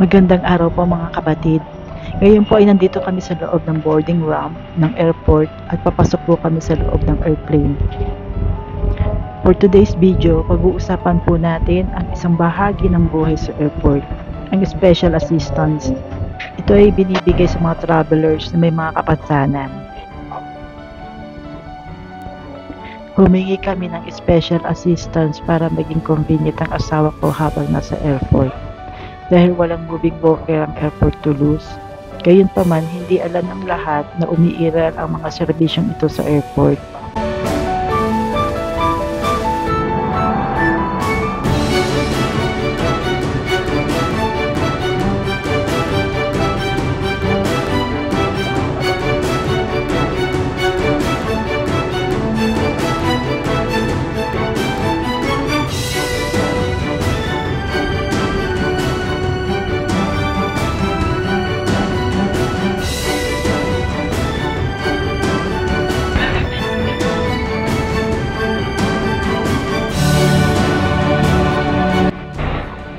Magandang araw po mga kapatid. Ngayon po ay nandito kami sa loob ng boarding ramp ng airport at papasok po kami sa loob ng airplane. For today's video, pag-uusapan po natin ang isang bahagi ng buhay sa airport, ang special assistance. Ito ay binibigay sa mga travelers na may mga kapansanan. Humingi kami ng special assistance para maging convenient ang asawa ko habang nasa airport. Dahil walang moving broker ang airport Toulouse, Gayunpaman, hindi alam ng lahat na umiiral ang mga serbisyong ito sa airport.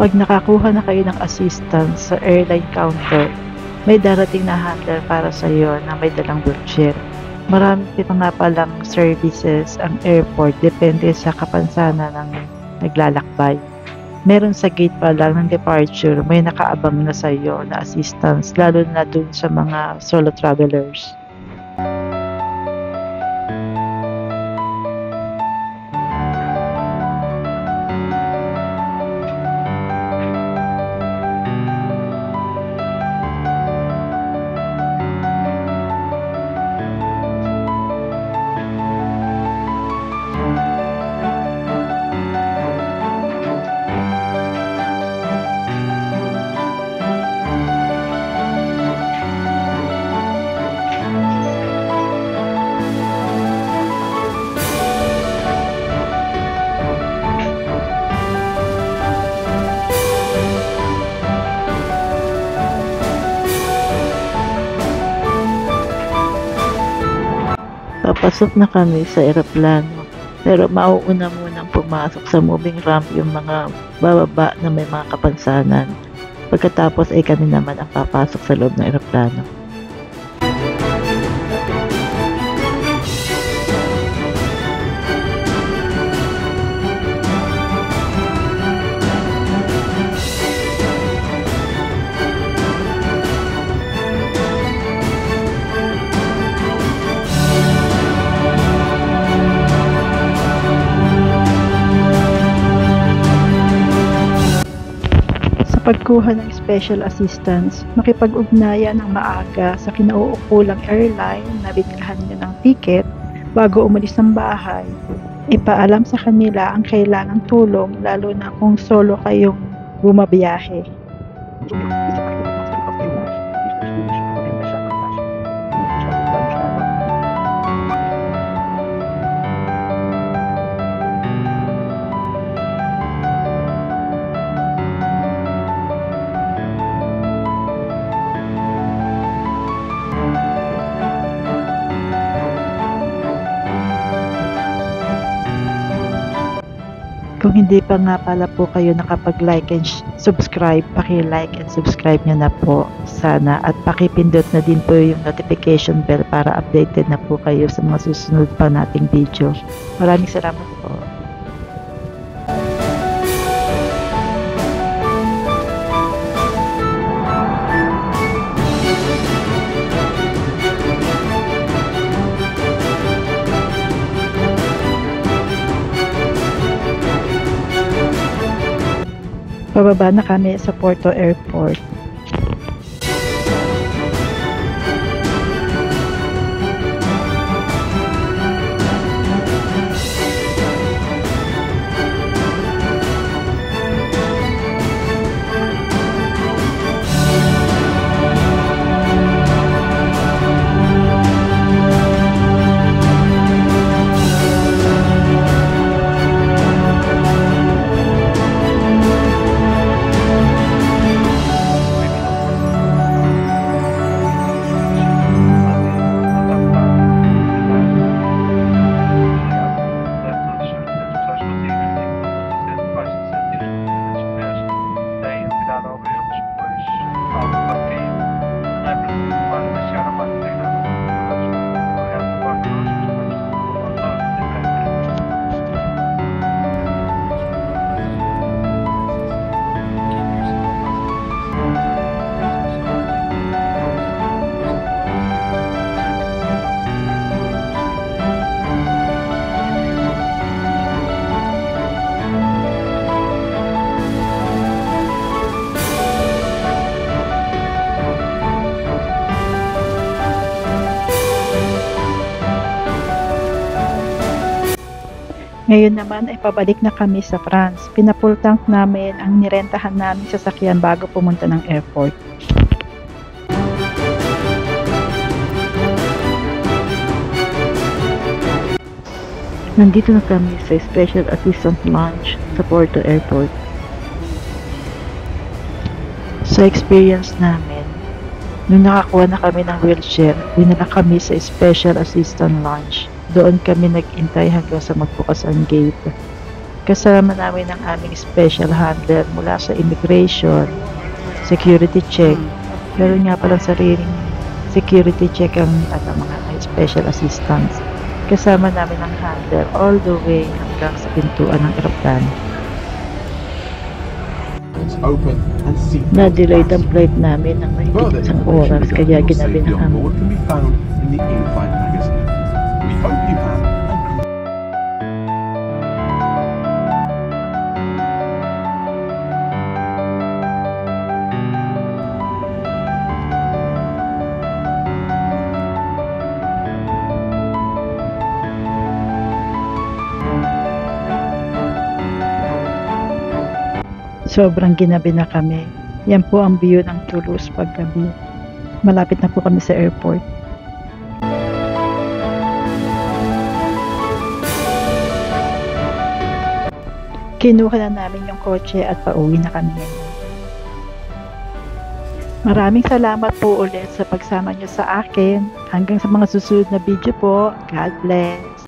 Pag nakakuha na kayo ng assistance sa airline counter, may darating na handler para sa iyo na may dalang wheelchair. Marami pa nga palang services ang airport depende sa kapansanan ng naglalakbay. Meron sa gate pa lang ng departure, may nakaabang na sa iyo na assistance, lalo na dun sa mga solo travelers. Papasok na kami sa eroplano. Pero mauuna munang pumasok sa moving ramp yung mga bababa na may mga kapansanan. Pagkatapos ay kami naman ang papasok sa loob ng eroplano. Pagkuha ng special assistance, makipag-ugnayan ng maaga sa kinauukulang airline na binilhan niyo ng ticket bago umalis ng bahay. Ipaalam sa kanila ang kailangang tulong lalo na kung solo kayong bumabiyahe. Kung hindi pa nga pala po kayo nakapag-like and subscribe, paki-like and subscribe nyo na po sana at pakipindot na din po yung notification bell para updated na po kayo sa mga susunod pa nating video. Maraming salamat po. Pababa na kami sa Porto Airport. Ngayon naman ay pabalik na kami sa France. Pinapul tank namin ang nirentahan namin sasakyan bago pumunta ng airport. Nandito na kami sa Special Assistant Lounge sa Porto Airport. Sa experience namin, nung nakakuha na kami ng wheelchair, dinala kami sa Special Assistant Lounge. Doon kami nag-intay hanggang sa magbukas ang gate. Kasama namin ang aming special handler mula sa immigration, security check. Meron nga palang sariling security check ang at ang mga special assistants. Kasama namin ang handler all the way hanggang sa pintuan ng seat. Na-delayed ang flight namin ng mahigit isang oras kaya ginabi safety na Sobrang ginabi na kami. Yan po ang view ng Toulouse paggabi. Malapit na po kami sa airport. Kinuha na namin yung kotse at pauwi na kami ngayon. Maraming salamat po ulit sa pagsama niyo sa akin. Hanggang sa mga susunod na video po. God bless.